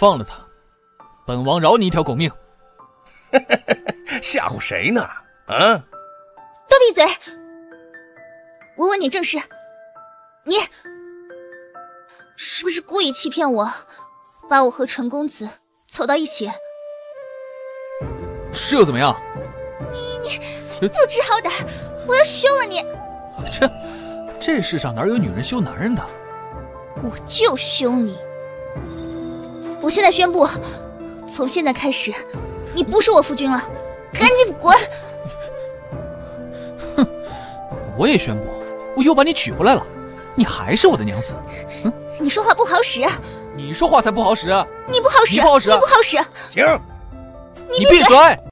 放了他，本王饶你一条狗命。吓唬谁呢？啊！都闭嘴！我问你正事，你是不是故意欺骗我，把我和陈公子凑到一起？是又怎么样？你你不知好歹，我要休了你！这这世上哪有女人休男人的？我就休你！我现在宣布，从现在开始，你不是我夫君了，赶紧滚！哼！我也宣布，我又把你娶回来了，你还是我的娘子。嗯，你说话不好使。你说话才不好使。你不好使，你不好使，你不好使。停！你闭嘴！